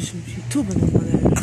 什么 YouTube'a 么的